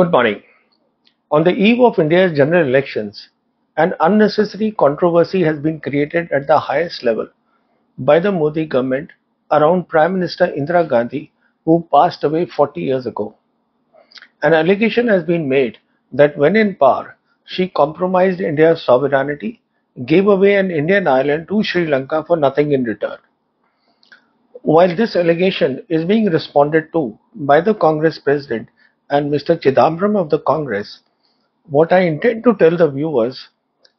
Good morning. On the eve of India's general elections, an unnecessary controversy has been created at the highest level by the Modi government around Prime Minister Indira Gandhi, who passed away 40 years ago. An allegation has been made that when in power, she compromised India's sovereignty, gave away an Indian island to Sri Lanka for nothing in return. While this allegation is being responded to by the Congress president and Mr. Chidambaram of the Congress, what I intend to tell the viewers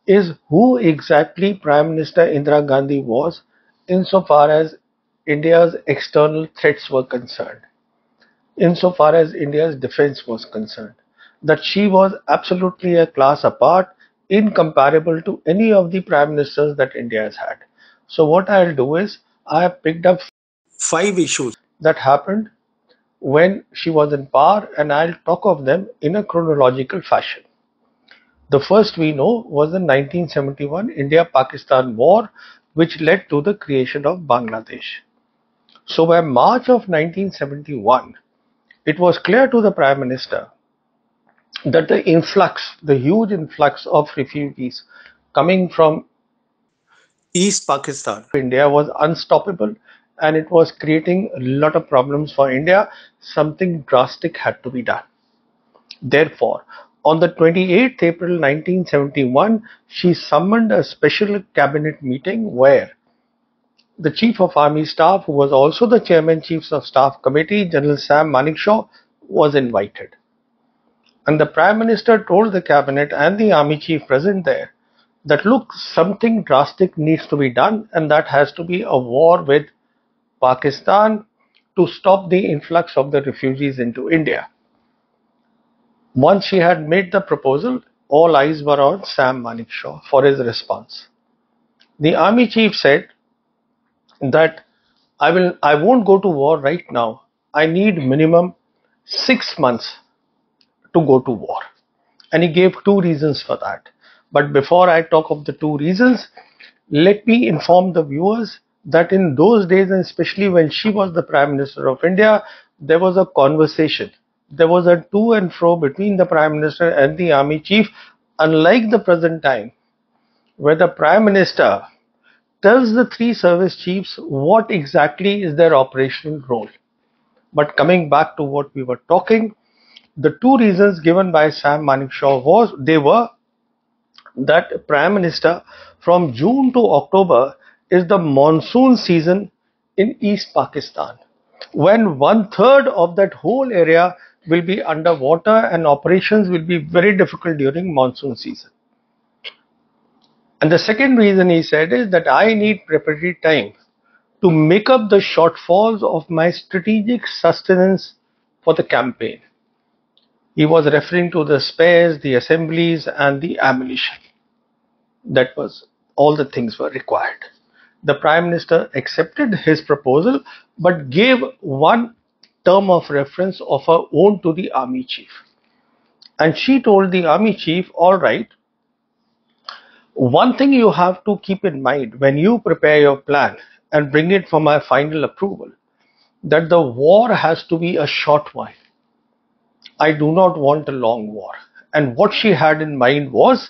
is who exactly Prime Minister Indira Gandhi was insofar as India's external threats were concerned, insofar as India's defense was concerned, that she was absolutely a class apart, incomparable to any of the prime ministers that India has had. So, what I'll do is I have picked up five issues that happened when she was in power, and I'll talk of them in a chronological fashion. The first we know was the 1971 India Pakistan War, which led to the creation of Bangladesh. So, by March of 1971, it was clear to the Prime Minister that the influx, the huge influx of refugees coming from East Pakistan, India was unstoppable and it was creating a lot of problems for India. Something drastic had to be done. Therefore, on the 28th April 1971, she summoned a special cabinet meeting where the Chief of Army Staff, who was also the Chairman Chiefs of Staff Committee, General Sam Manekshaw, was invited. And the Prime Minister told the cabinet and the army chief present there that look, something drastic needs to be done, and that has to be a war with Pakistan to stop the influx of the refugees into India. Once she had made the proposal, all eyes were on Sam Manekshaw for his response. The army chief said that I will I won't go to war right now. I need minimum six months to go to war. And he gave two reasons for that. But before I talk of the two reasons, let me inform the viewers that in those days, and especially when she was the Prime Minister of India, there was a conversation. There was a to and fro between the Prime Minister and the Army Chief, unlike the present time, where the Prime Minister tells the three service chiefs what exactly is their operational role. But coming back to what we were talking, the two reasons given by Sam Manekshaw was they were that Prime Minister from June to October is the monsoon season in East Pakistan when one third of that whole area will be underwater and operations will be very difficult during monsoon season. And the second reason he said is that I need preparatory time to make up the shortfalls of my strategic sustenance for the campaign. He was referring to the spares, the assemblies, and the ammunition. That was all the things were required. The Prime Minister accepted his proposal but gave one term of reference of her own to the Army Chief. And she told the Army Chief, All right, one thing you have to keep in mind when you prepare your plan and bring it for my final approval that the war has to be a short one I do not want a long war. And what she had in mind was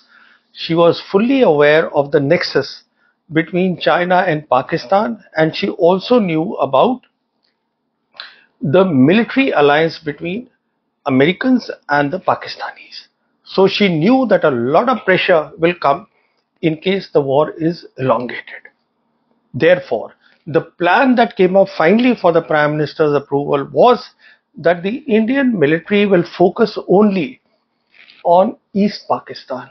she was fully aware of the nexus between China and Pakistan, and she also knew about the military alliance between Americans and the Pakistanis. So she knew that a lot of pressure will come in case the war is elongated. Therefore, the plan that came up finally for the Prime Minister's approval was that the Indian military will focus only on East Pakistan.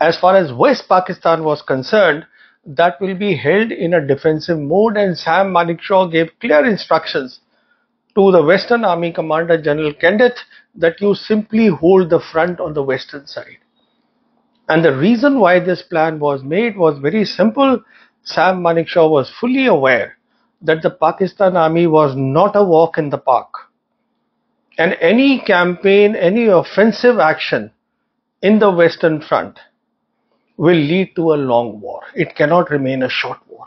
As far as West Pakistan was concerned, that will be held in a defensive mode and Sam Manekshaw gave clear instructions to the Western Army Commander General Candeth that you simply hold the front on the western side. And the reason why this plan was made was very simple. Sam Manekshaw was fully aware that the Pakistan army was not a walk in the park. And any campaign, any offensive action in the Western Front will lead to a long war. It cannot remain a short war.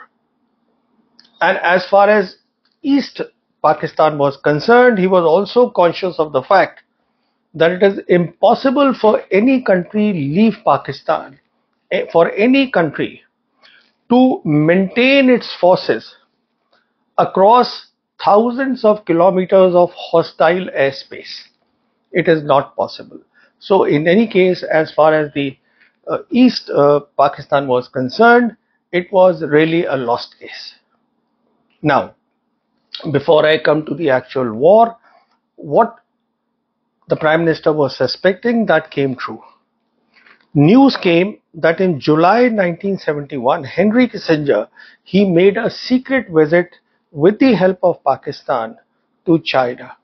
And as far as East Pakistan was concerned, he was also conscious of the fact that it is impossible for any country leave Pakistan, eh, for any country to maintain its forces across thousands of kilometers of hostile airspace. It is not possible. So in any case, as far as the East uh, Pakistan was concerned, it was really a lost case. Now, before I come to the actual war, what the Prime Minister was suspecting that came true. News came that in July 1971, Henry Kissinger, he made a secret visit with the help of Pakistan to China.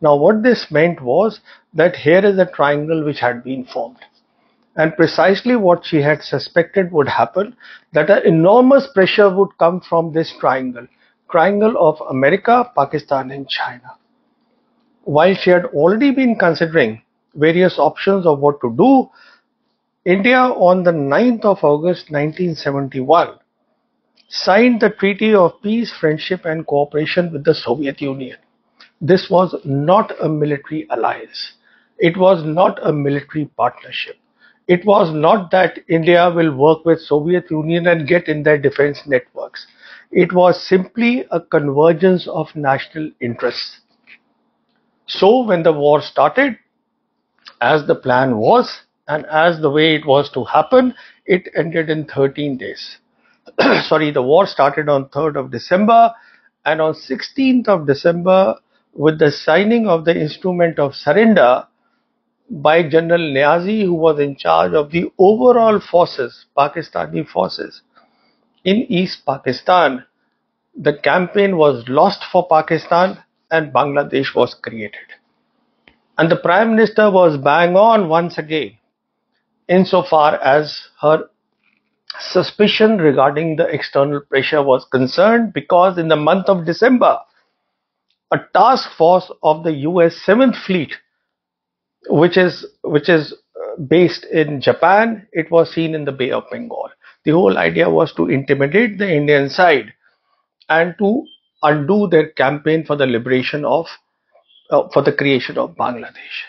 Now what this meant was that here is a triangle which had been formed. And precisely what she had suspected would happen, that an enormous pressure would come from this triangle, triangle of America, Pakistan and China. While she had already been considering various options of what to do, India on the 9th of August 1971 signed the Treaty of Peace, Friendship and Cooperation with the Soviet Union. This was not a military alliance. It was not a military partnership. It was not that India will work with Soviet Union and get in their defense networks. It was simply a convergence of national interests. So when the war started, as the plan was and as the way it was to happen, it ended in 13 days. sorry, the war started on 3rd of December and on 16th of December with the signing of the instrument of surrender by General Niazi who was in charge of the overall forces, Pakistani forces in East Pakistan, the campaign was lost for Pakistan and Bangladesh was created. And the Prime Minister was bang on once again insofar as her suspicion regarding the external pressure was concerned because in the month of December, a task force of the US 7th Fleet, which is, which is uh, based in Japan, it was seen in the Bay of Bengal. The whole idea was to intimidate the Indian side and to undo their campaign for the liberation of, uh, for the creation of Bangladesh.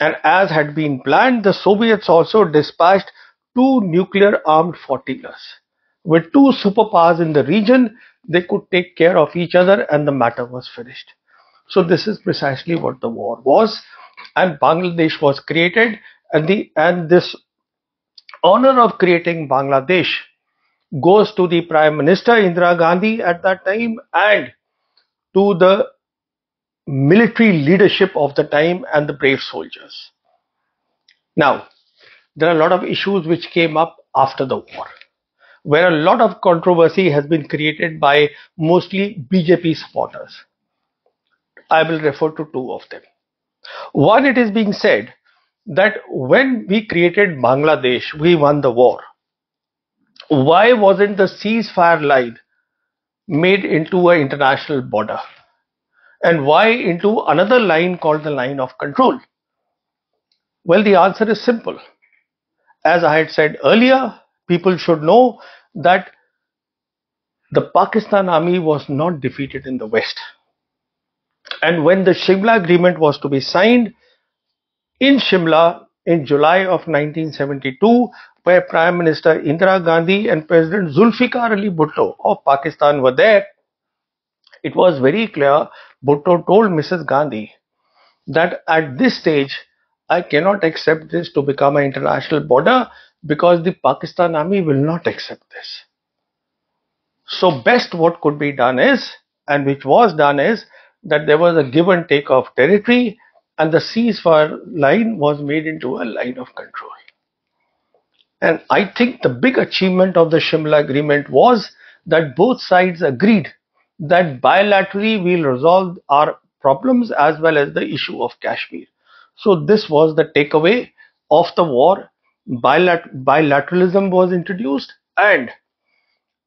And as had been planned, the Soviets also dispatched two nuclear armed flotillas. With two superpowers in the region, they could take care of each other and the matter was finished. So this is precisely what the war was and Bangladesh was created and the and this honor of creating Bangladesh goes to the Prime Minister Indira Gandhi at that time and to the military leadership of the time and the brave soldiers. Now, there are a lot of issues which came up after the war, where a lot of controversy has been created by mostly BJP supporters. I will refer to two of them. One, it is being said that when we created Bangladesh, we won the war. Why wasn't the ceasefire line made into an international border? And why into another line called the line of control? Well, the answer is simple as I had said earlier, people should know that the Pakistan army was not defeated in the West. And when the Shimla agreement was to be signed in Shimla in July of 1972, where Prime Minister Indira Gandhi and President Zulfikar Ali Bhutto of Pakistan were there, it was very clear Bhutto told Mrs. Gandhi that at this stage I cannot accept this to become an international border because the Pakistan army will not accept this. So best what could be done is, and which was done is, that there was a give and take of territory and the ceasefire line was made into a line of control. And I think the big achievement of the Shimla agreement was that both sides agreed that bilaterally we'll resolve our problems as well as the issue of Kashmir. So this was the takeaway of the war. Bilat bilateralism was introduced and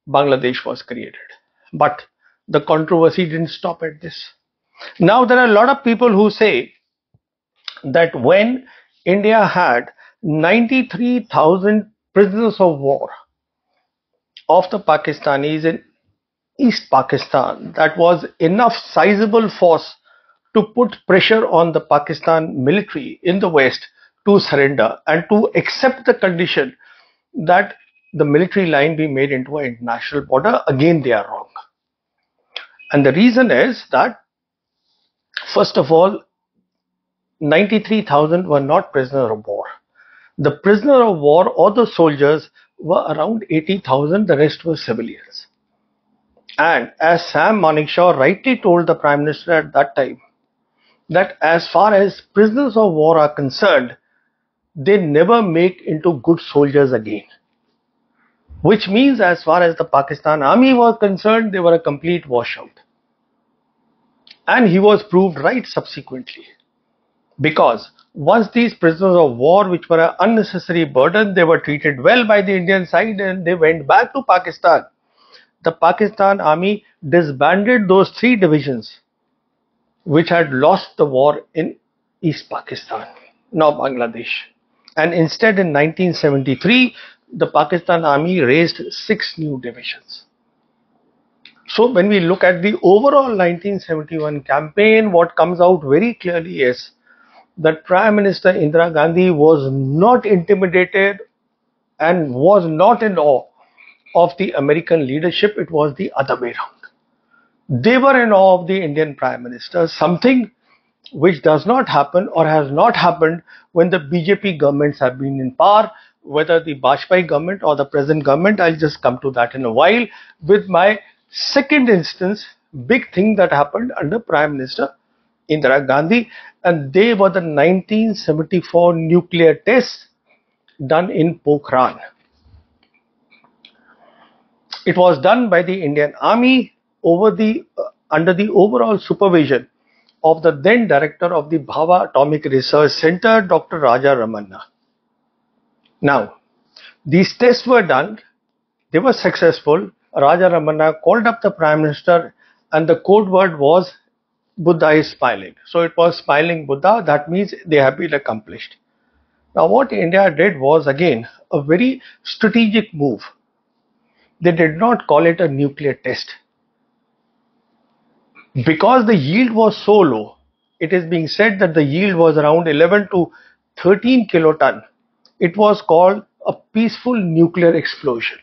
Bangladesh was created. But the controversy didn't stop at this. Now there are a lot of people who say that when India had 93,000 prisoners of war of the Pakistanis in East Pakistan, that was enough sizable force to put pressure on the Pakistan military in the West to surrender and to accept the condition that the military line be made into an international border, again they are wrong. And the reason is that, first of all, 93,000 were not prisoners of war. The prisoner of war or the soldiers were around 80,000, the rest were civilians. And as Sam Manekshaw rightly told the Prime Minister at that time, that as far as prisoners of war are concerned, they never make into good soldiers again. Which means as far as the Pakistan army was concerned, they were a complete washout. And he was proved right subsequently. Because once these prisoners of war, which were an unnecessary burden, they were treated well by the Indian side and they went back to Pakistan. The Pakistan army disbanded those three divisions which had lost the war in East Pakistan, now Bangladesh. And instead in 1973, the Pakistan army raised six new divisions. So when we look at the overall 1971 campaign, what comes out very clearly is that Prime Minister Indira Gandhi was not intimidated and was not in awe of the American leadership. It was the other way around. They were in awe of the Indian Prime Minister, something which does not happen or has not happened when the BJP governments have been in power, whether the Bajpayee government or the present government. I'll just come to that in a while with my second instance, big thing that happened under Prime Minister Indira Gandhi, and they were the 1974 nuclear tests done in Pokhran. It was done by the Indian Army over the uh, under the overall supervision of the then director of the Bhabha Atomic Research Center, Dr. Raja Ramanna. Now, these tests were done, they were successful. Raja Ramanna called up the Prime Minister, and the code word was Buddha is smiling. So it was smiling Buddha, that means they have been accomplished. Now, what India did was again a very strategic move. They did not call it a nuclear test because the yield was so low, it is being said that the yield was around 11 to 13 kiloton. It was called a peaceful nuclear explosion.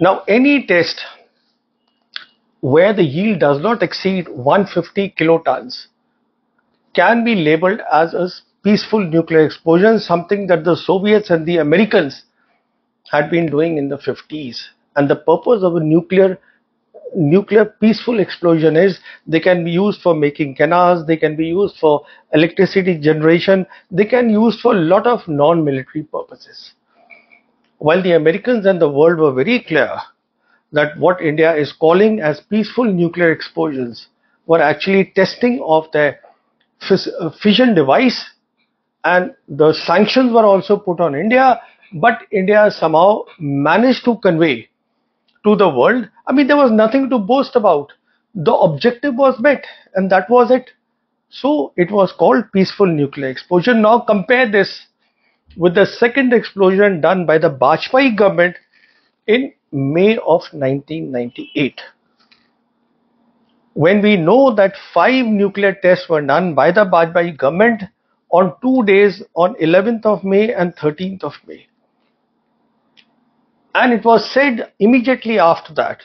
Now, any test where the yield does not exceed 150 kilotons can be labeled as a peaceful nuclear explosion, something that the Soviets and the Americans had been doing in the 50s. And the purpose of a nuclear nuclear peaceful explosion is they can be used for making canals, they can be used for electricity generation, they can be used for a lot of non-military purposes. While the Americans and the world were very clear that what India is calling as peaceful nuclear explosions were actually testing of their uh, fission device and the sanctions were also put on India, but India somehow managed to convey to the world, I mean, there was nothing to boast about. The objective was met, and that was it. So it was called peaceful nuclear explosion. Now compare this with the second explosion done by the Bajpayee government in May of 1998. When we know that five nuclear tests were done by the Bajpayee government on two days on 11th of May and 13th of May. And it was said immediately after that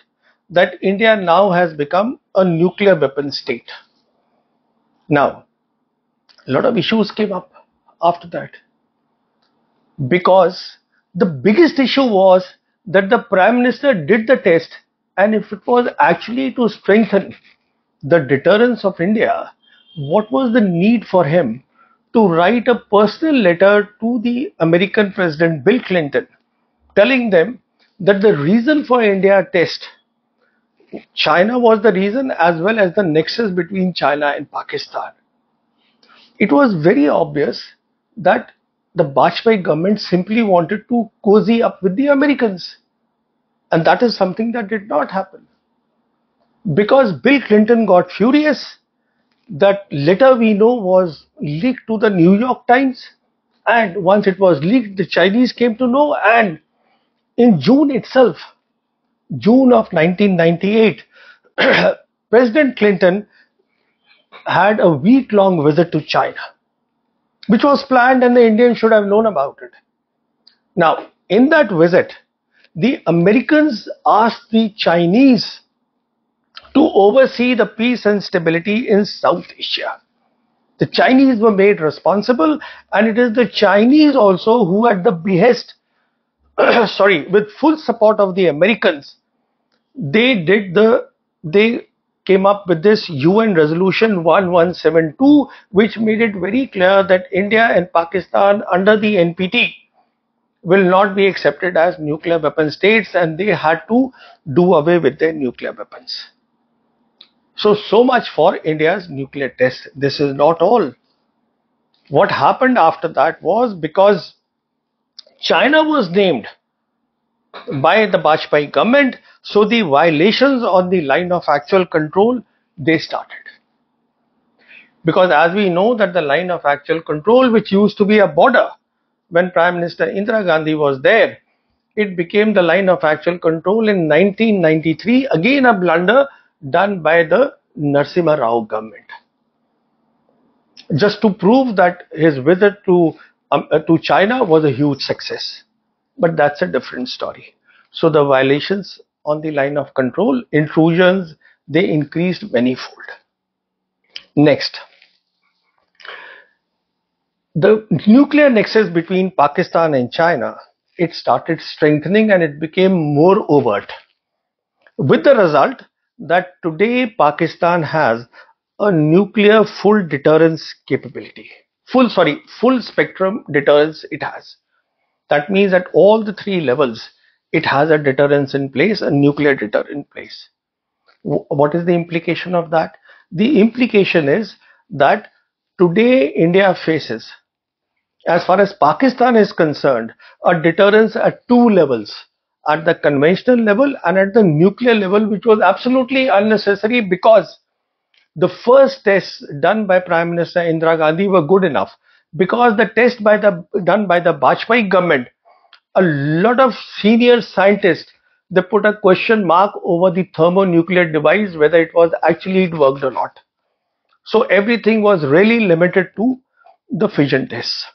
that India now has become a nuclear weapon state. Now, a lot of issues came up after that because the biggest issue was that the Prime Minister did the test and if it was actually to strengthen the deterrence of India, what was the need for him to write a personal letter to the American President Bill Clinton telling them that the reason for India test, China was the reason as well as the nexus between China and Pakistan. It was very obvious that the Bajpayee government simply wanted to cozy up with the Americans. And that is something that did not happen. Because Bill Clinton got furious, that letter we know was leaked to the New York Times. And once it was leaked, the Chinese came to know and in June itself, June of 1998, President Clinton had a week long visit to China, which was planned and the Indians should have known about it. Now, in that visit, the Americans asked the Chinese to oversee the peace and stability in South Asia. The Chinese were made responsible, and it is the Chinese also who, at the behest, sorry, with full support of the Americans, they did the, they came up with this UN resolution 1172, which made it very clear that India and Pakistan under the NPT will not be accepted as nuclear weapon states and they had to do away with their nuclear weapons. So, so much for India's nuclear test. This is not all. What happened after that was because China was named by the Bajpayee government, so the violations on the line of actual control, they started. Because as we know that the line of actual control, which used to be a border, when Prime Minister Indira Gandhi was there, it became the line of actual control in 1993, again a blunder done by the Narasimha Rao government. Just to prove that his visit to, um, uh, to China was a huge success. But that's a different story. So the violations on the line of control, intrusions, they increased manifold. Next. The nuclear nexus between Pakistan and China, it started strengthening and it became more overt. With the result that today Pakistan has a nuclear full deterrence capability. Full, sorry, full spectrum deterrence it has. That means at all the three levels, it has a deterrence in place, a nuclear deterrent in place. What is the implication of that? The implication is that today India faces, as far as Pakistan is concerned, a deterrence at two levels at the conventional level and at the nuclear level, which was absolutely unnecessary because the first tests done by Prime Minister Indira Gandhi were good enough. Because the test by the done by the Bajpayee government, a lot of senior scientists they put a question mark over the thermonuclear device whether it was actually it worked or not. So everything was really limited to the fission test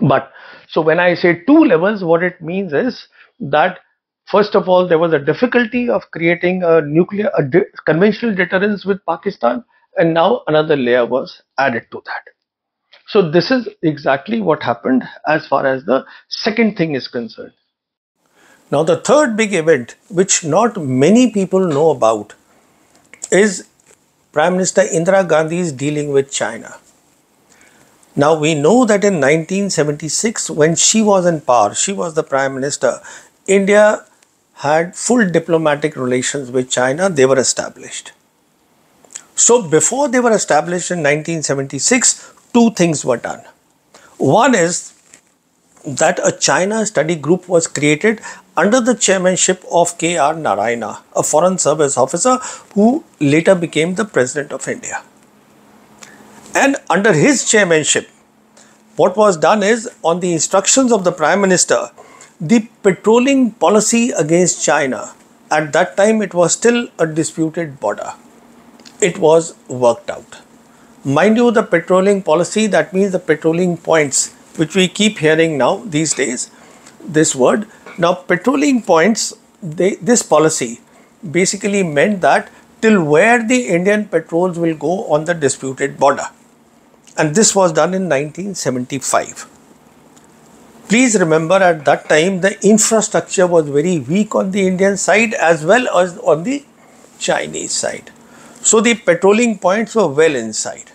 But so when I say two levels, what it means is that first of all there was a difficulty of creating a nuclear a conventional deterrence with Pakistan and now another layer was added to that. So this is exactly what happened as far as the second thing is concerned. Now the third big event which not many people know about is Prime Minister Indira Gandhi's dealing with China. Now we know that in 1976 when she was in power, she was the Prime Minister, India had full diplomatic relations with China, they were established. So before they were established in 1976, two things were done. One is that a China study group was created under the chairmanship of K.R. Narayanan, a foreign service officer who later became the president of India. And under his chairmanship, what was done is on the instructions of the prime minister, the patrolling policy against China, at that time it was still a disputed border. It was worked out. Mind you, the patrolling policy, that means the patrolling points, which we keep hearing now these days, this word. Now, patrolling points, they, this policy basically meant that till where the Indian patrols will go on the disputed border. And this was done in 1975. Please remember at that time the infrastructure was very weak on the Indian side as well as on the Chinese side. So the patrolling points were well inside.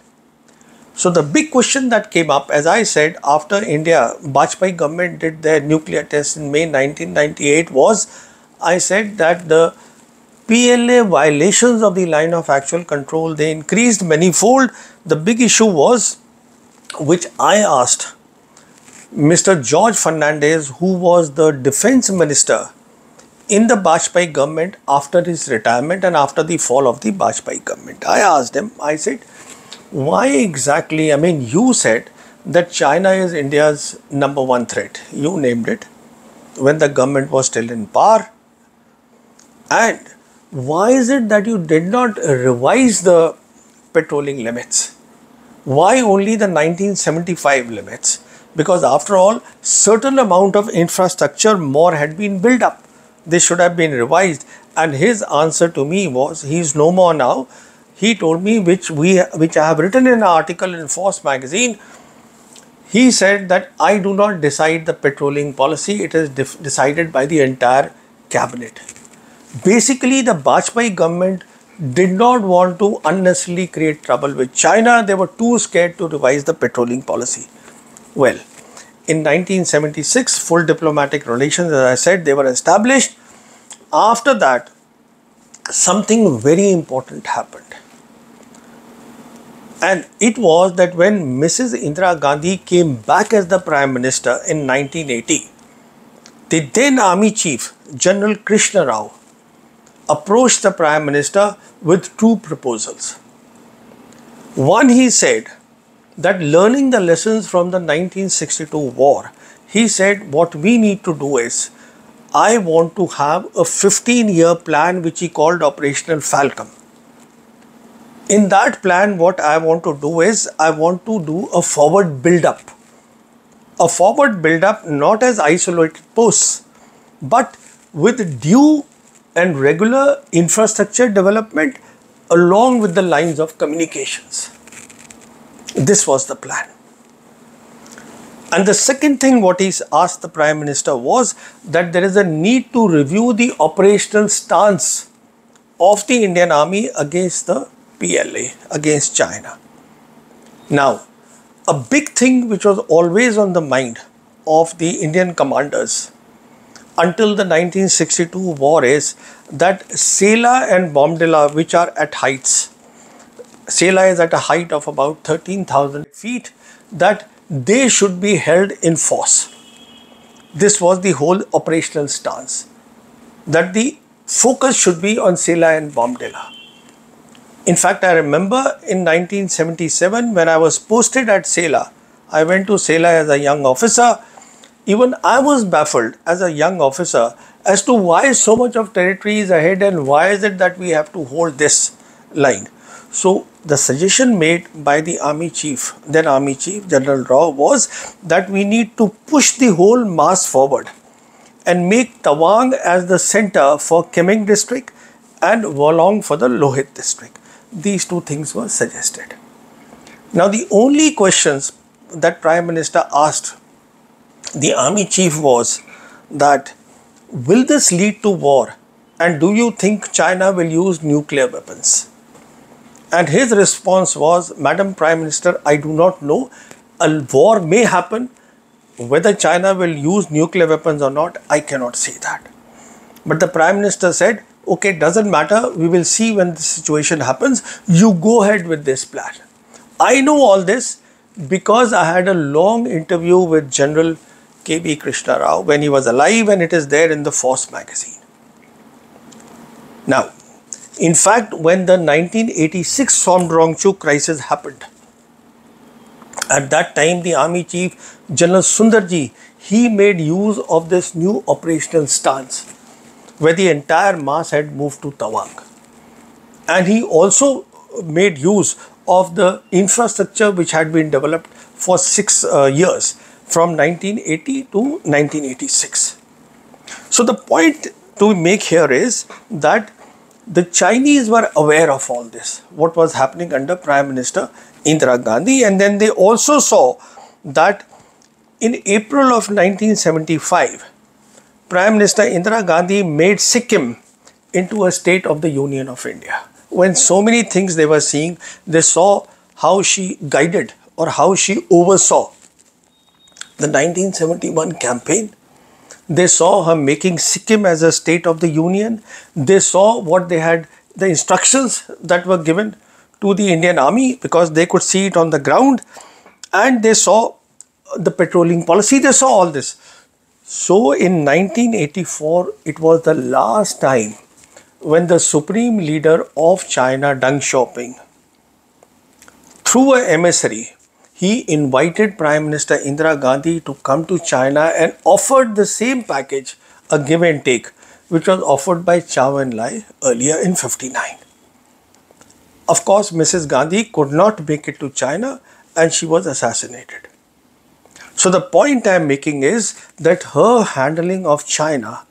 So the big question that came up, as I said, after India, Bajpayee government did their nuclear test in May 1998 was, I said that the PLA violations of the line of actual control, they increased manifold. The big issue was, which I asked Mr. George Fernandez, who was the defense minister in the Bajpayee government after his retirement and after the fall of the Bajpayee government. I asked him, I said, why exactly? I mean, you said that China is India's number one threat. You named it when the government was still in power. And why is it that you did not revise the petroling limits. Why only the 1975 limits? Because after all, certain amount of infrastructure more had been built up. This should have been revised. And his answer to me was, he is no more now. He told me, which we, which I have written in an article in Force magazine. He said that I do not decide the petroling policy. It is decided by the entire cabinet. Basically, the Bajpayee government did not want to unnecessarily create trouble with China. They were too scared to revise the petroling policy. Well, in 1976, full diplomatic relations, as I said, they were established. After that, something very important happened. And it was that when Mrs. Indira Gandhi came back as the Prime Minister in 1980, the then Army Chief, General Krishna Rao, approached the Prime Minister with two proposals. One, he said that learning the lessons from the 1962 war, he said what we need to do is I want to have a 15 year plan which he called Operational Falcon. In that plan, what I want to do is I want to do a forward build up. A forward build up not as isolated posts, but with due and regular infrastructure development along with the lines of communications. This was the plan. And the second thing what he asked the Prime Minister was that there is a need to review the operational stance of the Indian Army against the PLA, against China. Now, a big thing which was always on the mind of the Indian commanders until the 1962 war is that Sela and Bomdila, which are at heights, Sela is at a height of about 13,000 feet, that they should be held in force. This was the whole operational stance, that the focus should be on Sela and Bomdila. In fact, I remember in 1977 when I was posted at Sela, I went to Sela as a young officer even I was baffled as a young officer as to why so much of territory is ahead and why is it that we have to hold this line. So the suggestion made by the army chief, then army chief General Rao was that we need to push the whole mass forward and make Tawang as the center for Kameng district and Walong for the Lohit district. These two things were suggested. Now the only questions that Prime Minister asked the army chief was that will this lead to war and do you think China will use nuclear weapons? And his response was, Madam Prime Minister, I do not know. A war may happen. Whether China will use nuclear weapons or not, I cannot say that. But the Prime Minister said, okay, doesn't matter. We will see when the situation happens. You go ahead with this plan. I know all this because I had a long interview with General K.B. Krishna Rao when he was alive and it is there in the Force magazine. Now, in fact, when the 1986 Sumdorongchu crisis happened, at that time the army chief General Sundarji, he made use of this new operational stance where the entire mass had moved to Tawang. And he also made use of the infrastructure which had been developed for six uh, years from 1980 to 1986. So the point to make here is that the Chinese were aware of all this, what was happening under Prime Minister Indira Gandhi and then they also saw that in April of 1975, Prime Minister Indira Gandhi made Sikkim into a state of the Union of India. When so many things they were seeing, they saw how she guided or how she oversaw the 1971 campaign. They saw her making Sikkim as a state of the union. They saw what they had, the instructions that were given to the Indian army because they could see it on the ground and they saw the patrolling policy. They saw all this. So in 1984, it was the last time when the supreme leader of China, Deng Xiaoping, through a emissary he invited Prime Minister Indira Gandhi to come to China and offered the same package, a give and take, which was offered by Zhou Enlai earlier in 59. Of course, Mrs. Gandhi could not make it to China and she was assassinated. So the point I am making is that her handling of China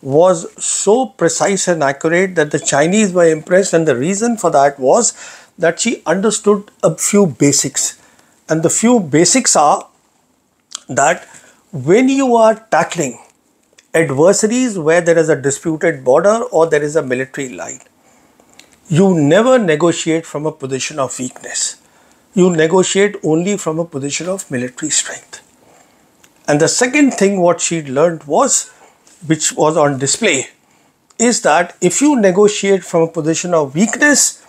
was so precise and accurate that the Chinese were impressed and the reason for that was that she understood a few basics and the few basics are that when you are tackling adversaries where there is a disputed border or there is a military line, you never negotiate from a position of weakness. You negotiate only from a position of military strength. And the second thing what she learned was, which was on display, is that if you negotiate from a position of weakness,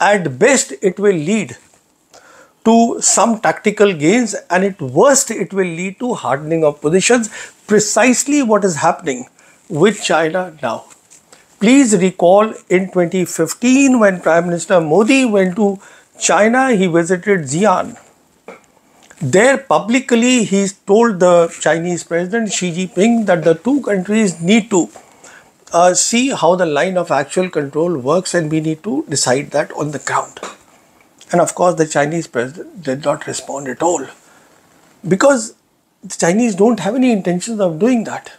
at best it will lead to some tactical gains and at worst it will lead to hardening of positions precisely what is happening with China now. Please recall in 2015 when Prime Minister Modi went to China, he visited Xi'an. There publicly he told the Chinese President Xi Jinping that the two countries need to uh, see how the line of actual control works and we need to decide that on the ground. And of course the Chinese President did not respond at all because the Chinese don't have any intentions of doing that.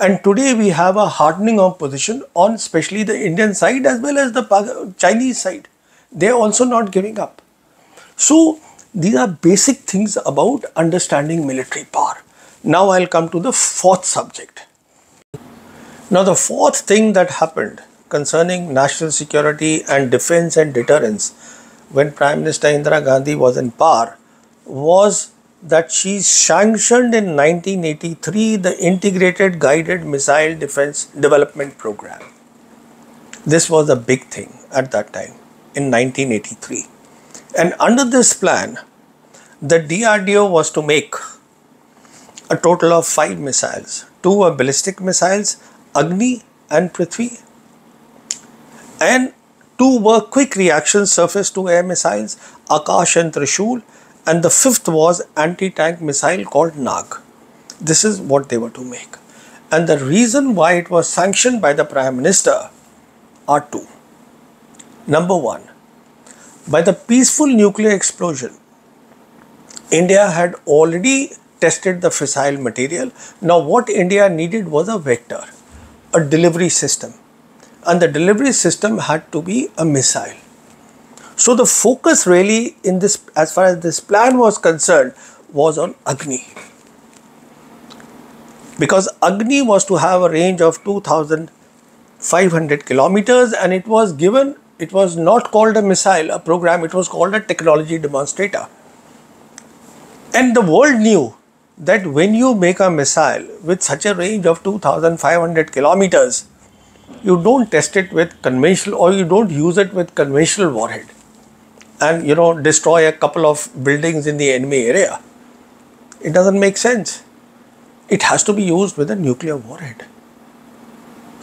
And today we have a hardening of position on especially the Indian side as well as the Chinese side. They are also not giving up. So these are basic things about understanding military power. Now I'll come to the fourth subject. Now the fourth thing that happened concerning national security and defense and deterrence when Prime Minister Indira Gandhi was in power was that she sanctioned in 1983 the Integrated Guided Missile Defense Development Program. This was a big thing at that time in 1983. And under this plan, the DRDO was to make a total of five missiles. Two were ballistic missiles, Agni and Prithvi. And two were quick reaction surface to air missiles, Akash and Trishul and the fifth was anti-tank missile called Nag. This is what they were to make. And the reason why it was sanctioned by the Prime Minister are two. Number one, by the peaceful nuclear explosion, India had already tested the fissile material. Now what India needed was a vector, a delivery system. And the delivery system had to be a missile. So the focus really in this, as far as this plan was concerned, was on Agni. Because Agni was to have a range of 2500 kilometers and it was given, it was not called a missile, a program, it was called a technology demonstrator. And the world knew that when you make a missile with such a range of 2500 kilometers, you don't test it with conventional or you don't use it with conventional warhead and you know destroy a couple of buildings in the enemy area. It doesn't make sense. It has to be used with a nuclear warhead.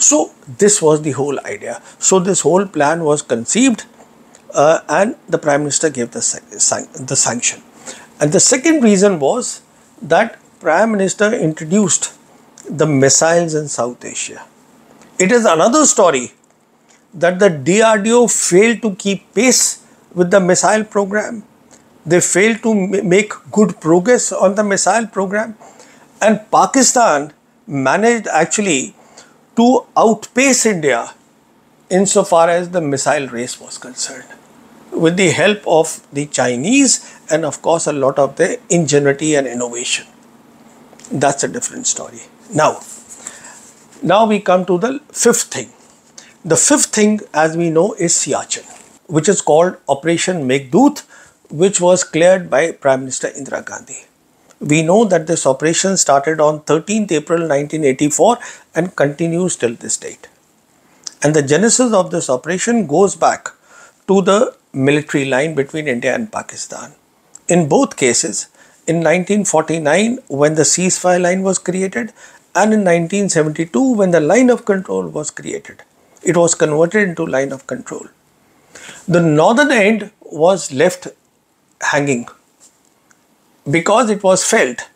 So this was the whole idea. So this whole plan was conceived uh, and the Prime Minister gave the, the sanction. And the second reason was that Prime Minister introduced the missiles in South Asia. It is another story that the DRDO failed to keep pace with the missile program. They failed to make good progress on the missile program. And Pakistan managed actually to outpace India insofar as the missile race was concerned with the help of the Chinese and of course a lot of the ingenuity and innovation. That's a different story. Now, now we come to the fifth thing. The fifth thing as we know is Siachen which is called Operation Meghdoot, which was cleared by Prime Minister Indira Gandhi. We know that this operation started on 13th April 1984 and continues till this date. And the genesis of this operation goes back to the military line between India and Pakistan. In both cases, in 1949 when the ceasefire line was created and in 1972 when the line of control was created. It was converted into line of control. The northern end was left hanging because it was felt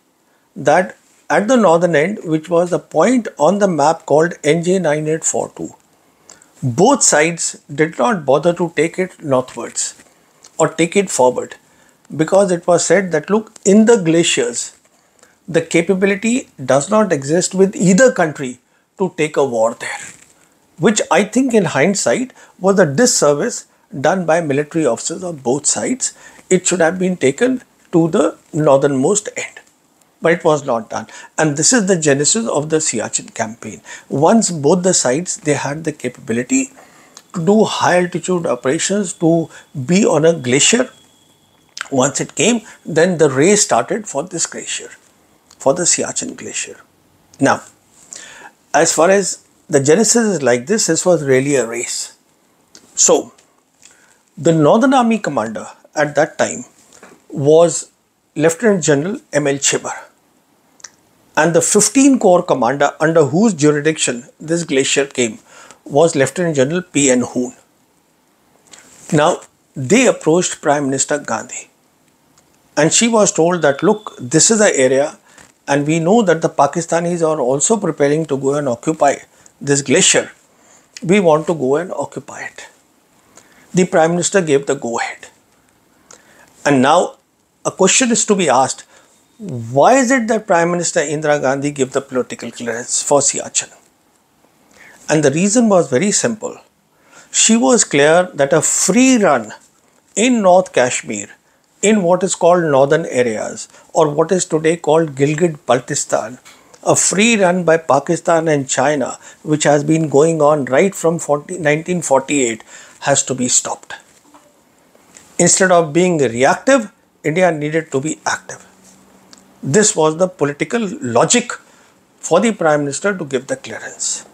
that at the northern end, which was the point on the map called NJ9842, both sides did not bother to take it northwards or take it forward because it was said that look in the glaciers the capability does not exist with either country to take a war there which i think in hindsight was a disservice done by military officers on both sides. It should have been taken to the northernmost end. But it was not done. And this is the genesis of the Siachen campaign. Once both the sides they had the capability to do high altitude operations to be on a glacier. Once it came then the race started for this glacier for the Siachen glacier. Now as far as the genesis is like this this was really a race. So the northern army commander at that time was Lieutenant General M.L. Chibber and the 15 Corps commander under whose jurisdiction this glacier came was Lieutenant General P.N. Hoon. Now, they approached Prime Minister Gandhi and she was told that look, this is the area and we know that the Pakistanis are also preparing to go and occupy this glacier. We want to go and occupy it. The Prime Minister gave the go ahead. And now a question is to be asked why is it that Prime Minister Indira Gandhi gave the political clearance for Siachen? And the reason was very simple. She was clear that a free run in North Kashmir, in what is called northern areas or what is today called Gilgit Baltistan, a free run by Pakistan and China, which has been going on right from 40, 1948, has to be stopped. Instead of being reactive, India needed to be active. This was the political logic for the Prime Minister to give the clearance.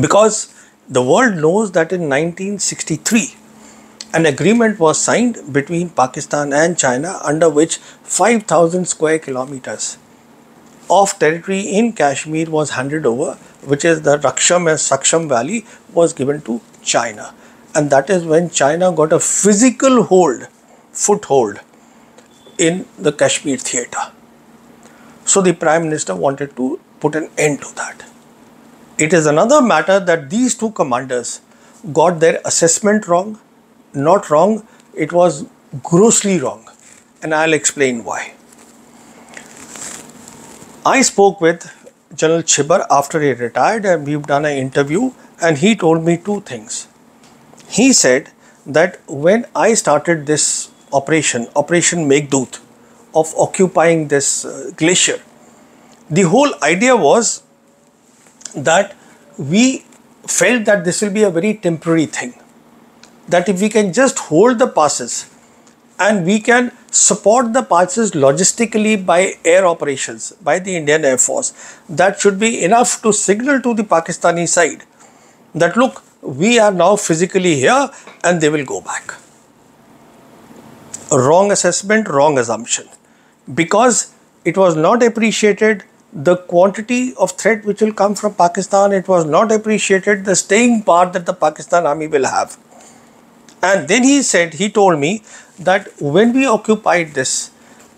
Because the world knows that in 1963, an agreement was signed between Pakistan and China under which 5000 square kilometers of territory in Kashmir was handed over, which is the Raskam and Shaksgam Valley, was given to China. And that is when China got a physical hold, foothold in the Kashmir theatre. So the Prime Minister wanted to put an end to that. It is another matter that these two commanders got their assessment wrong. Not wrong, it was grossly wrong. And I'll explain why. I spoke with General Chibber after he retired and we've done an interview and he told me two things. He said that when I started this operation, Operation Meghdoot, of occupying this uh, glacier. The whole idea was that we felt that this will be a very temporary thing. That if we can just hold the passes and we can support the passes logistically by air operations by the Indian Air Force, that should be enough to signal to the Pakistani side that look, we are now physically here and they will go back wrong assessment, wrong assumption. Because it was not appreciated the quantity of threat which will come from Pakistan, it was not appreciated the staying power that the Pakistan army will have. And then he said, he told me that when we occupied this,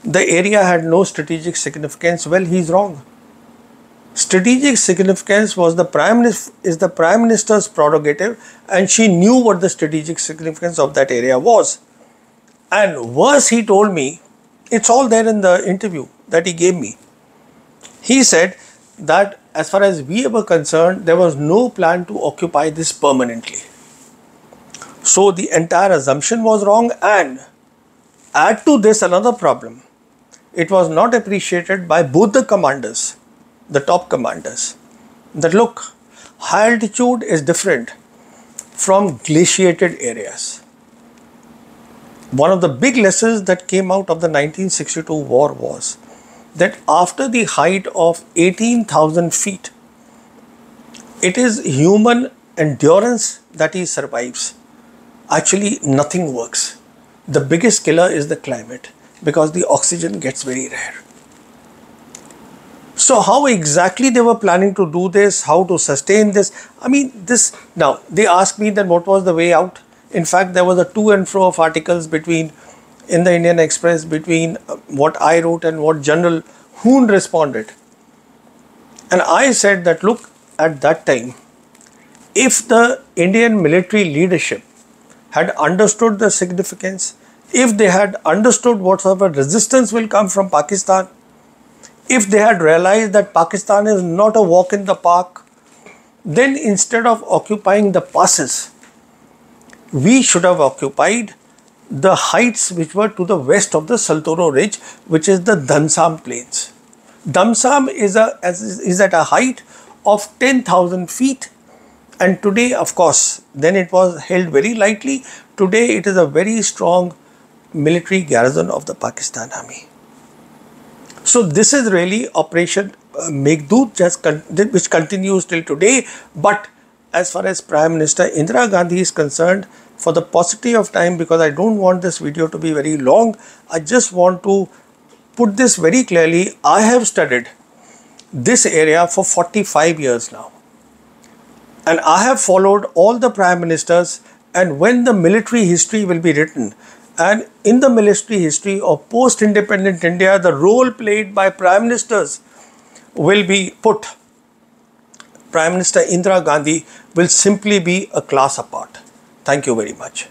the area had no strategic significance. Well, he's wrong. Strategic significance was the prime is the prime minister's prerogative, and she knew what the strategic significance of that area was. And worse, he told me, it's all there in the interview that he gave me. He said that as far as we were concerned, there was no plan to occupy this permanently. So the entire assumption was wrong and add to this another problem. It was not appreciated by both the commanders, the top commanders, that look, high altitude is different from glaciated areas one of the big lessons that came out of the 1962 war was that after the height of 18,000 feet, it is human endurance that he survives. Actually, nothing works. The biggest killer is the climate because the oxygen gets very rare. So, how exactly they were planning to do this, how to sustain this? I mean, this now they asked me then what was the way out? In fact, there was a to and fro of articles between in the Indian Express between uh, what I wrote and what General Hoon responded. And I said that look, at that time, if the Indian military leadership had understood the significance, if they had understood what sort of resistance will come from Pakistan, if they had realized that Pakistan is not a walk in the park, then instead of occupying the passes, we should have occupied the heights which were to the west of the Saltoro Ridge, which is the Damsam Plains. Damsam is, a, is at a height of 10,000 feet and today of course then it was held very lightly today it is a very strong military garrison of the Pakistan army. So this is really operation uh, con which continues till today but as far as Prime Minister Indira Gandhi is concerned for the paucity of time because I don't want this video to be very long I just want to put this very clearly I have studied this area for 45 years now and I have followed all the prime ministers and when the military history will be written and in the military history of post-independent India, the role played by prime ministers will be put. Prime Minister Indira Gandhi will simply be a class apart. Thank you very much.